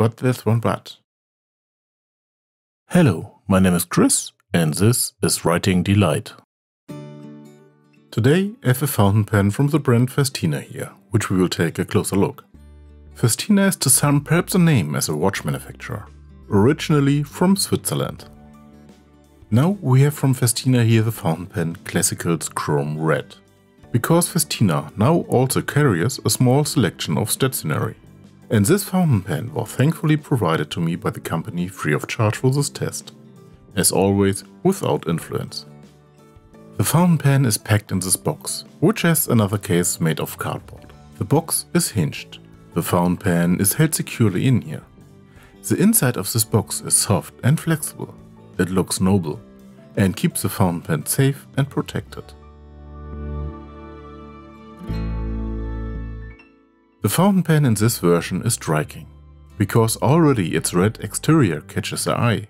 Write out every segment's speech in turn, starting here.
but there's one but. Hello, my name is Chris, and this is Writing Delight. Today I have a fountain pen from the brand Festina here, which we will take a closer look. Festina is to some perhaps a name as a watch manufacturer, originally from Switzerland. Now we have from Festina here the fountain pen Classicals Chrome Red, because Festina now also carries a small selection of stationery. And this fountain pen was thankfully provided to me by the company free of charge for this test. As always, without influence. The fountain pen is packed in this box, which has another case made of cardboard. The box is hinged. The fountain pen is held securely in here. The inside of this box is soft and flexible. It looks noble and keeps the fountain pen safe and protected. The fountain pen in this version is striking, because already its red exterior catches the eye,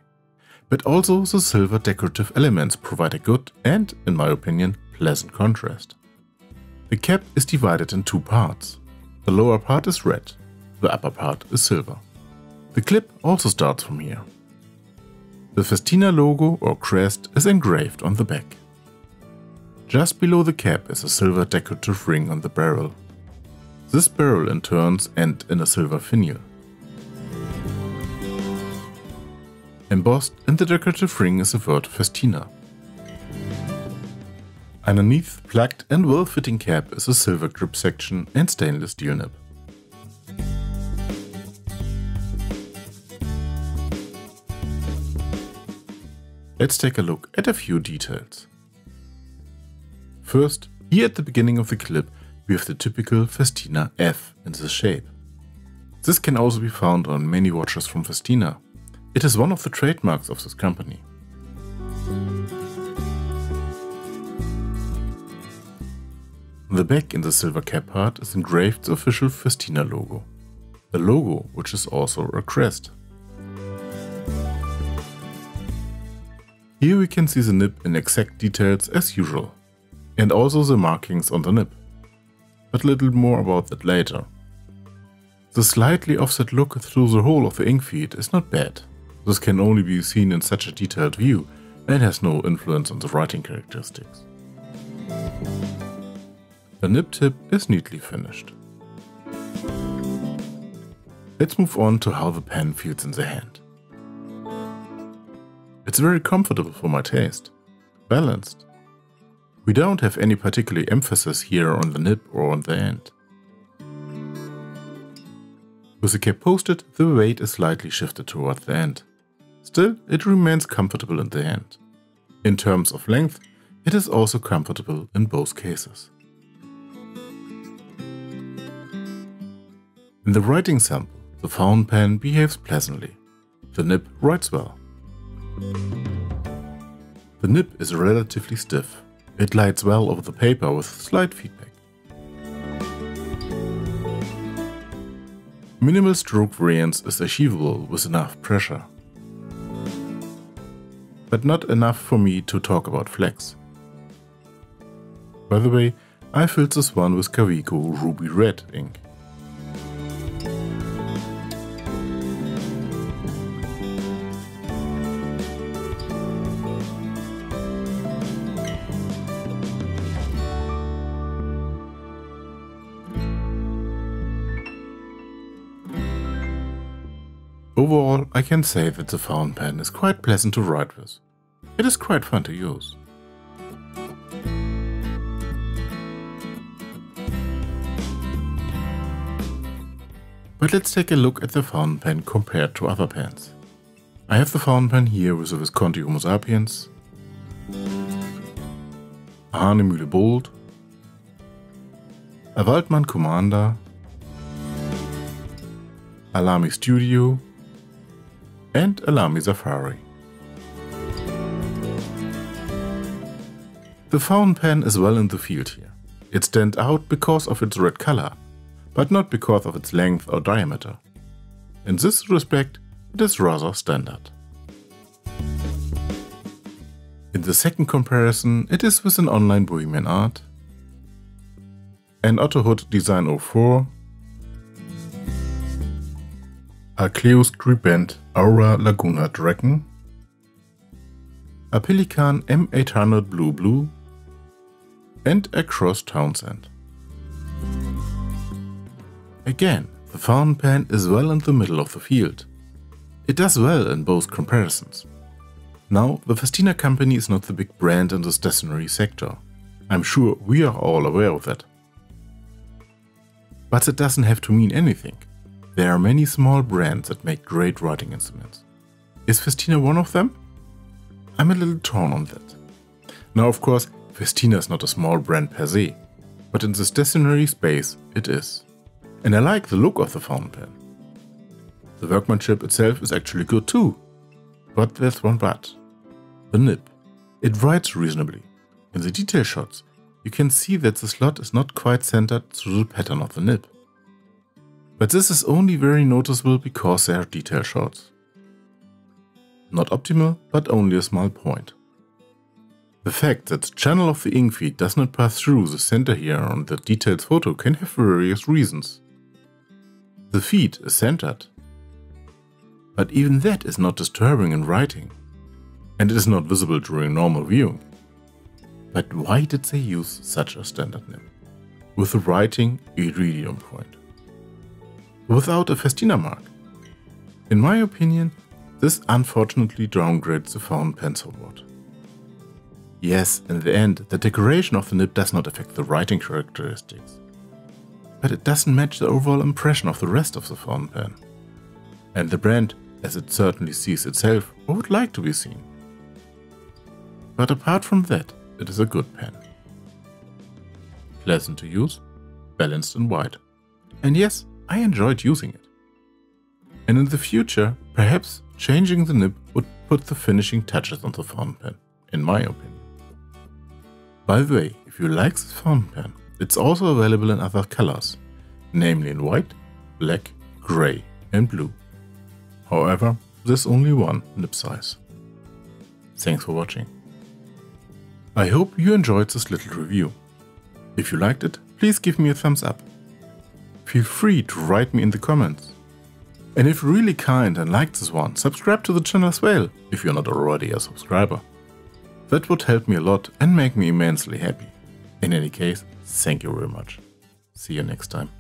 but also the silver decorative elements provide a good and, in my opinion, pleasant contrast. The cap is divided in two parts. The lower part is red, the upper part is silver. The clip also starts from here. The Festina logo or crest is engraved on the back. Just below the cap is a silver decorative ring on the barrel this barrel in turns end in a silver finial. Embossed in the decorative ring is the word Festina. Underneath plugged and well-fitting cap is a silver grip section and stainless steel nib. Let's take a look at a few details. First, here at the beginning of the clip we have the typical Festina F in this shape. This can also be found on many watches from Festina. It is one of the trademarks of this company. The back in the silver cap part is engraved the official Festina logo. A logo which is also a crest. Here we can see the nib in exact details as usual, and also the markings on the nib but little more about that later. The slightly offset look through the hole of the ink feed is not bad. This can only be seen in such a detailed view and has no influence on the writing characteristics. The nib tip is neatly finished. Let's move on to how the pen feels in the hand. It's very comfortable for my taste, balanced, we don't have any particular emphasis here on the nib or on the end. With the cap posted, the weight is slightly shifted toward the end. Still, it remains comfortable in the hand. In terms of length, it is also comfortable in both cases. In the writing sample, the fountain pen behaves pleasantly. The nib writes well. The nib is relatively stiff, it lights well over the paper with slight feedback. Minimal stroke variance is achievable with enough pressure. But not enough for me to talk about flex. By the way, I filled this one with Kaweco Ruby Red ink. Overall, I can say that the fountain pen is quite pleasant to write with. It is quite fun to use. But let's take a look at the fountain pen compared to other pens. I have the fountain pen here with the Visconti Homo sapiens, a Hahnemühle Bold, a Waldmann Commander, a Lamy Studio, and a Lamy Safari. The fountain pen is well in the field here. It stands out because of its red color, but not because of its length or diameter. In this respect, it is rather standard. In the second comparison, it is with an online Bohemian Art, an Otto Hutt Design 04, a Cleo Skribent Aura Laguna Dragon, a Pelikan M800 Blue Blue, and a Cross Townsend. Again, the fountain pen is well in the middle of the field. It does well in both comparisons. Now, the Festina company is not the big brand in the stationery sector. I'm sure we are all aware of that. But it doesn't have to mean anything. There are many small brands that make great writing instruments. Is Festina one of them? I'm a little torn on that. Now, of course, Festina is not a small brand per se, but in the stationery space it is. And I like the look of the fountain pen. The workmanship itself is actually good too. But there's one but. The nib. It writes reasonably. In the detail shots, you can see that the slot is not quite centered through the pattern of the nib. But this is only very noticeable because they are detail shots. Not optimal, but only a small point. The fact that the channel of the ink feed does not pass through the center here on the detailed photo can have various reasons. The feed is centered. But even that is not disturbing in writing, and it is not visible during normal viewing. But why did they use such a standard nib? With the writing iridium point without a Festina mark. In my opinion, this unfortunately downgrades the fountain pen somewhat. Yes, in the end, the decoration of the nib does not affect the writing characteristics, but it doesn't match the overall impression of the rest of the fountain pen. And the brand, as it certainly sees itself, would like to be seen. But apart from that, it is a good pen. Pleasant to use, balanced and wide. And yes, I enjoyed using it. And in the future, perhaps changing the nib would put the finishing touches on the fountain pen, in my opinion. By the way, if you like this fountain pen, it's also available in other colors, namely in white, black, grey and blue. However, there's only one nib size. Thanks for watching. I hope you enjoyed this little review. If you liked it, please give me a thumbs up feel free to write me in the comments. And if you're really kind and like this one, subscribe to the channel as well, if you're not already a subscriber. That would help me a lot and make me immensely happy. In any case, thank you very much. See you next time.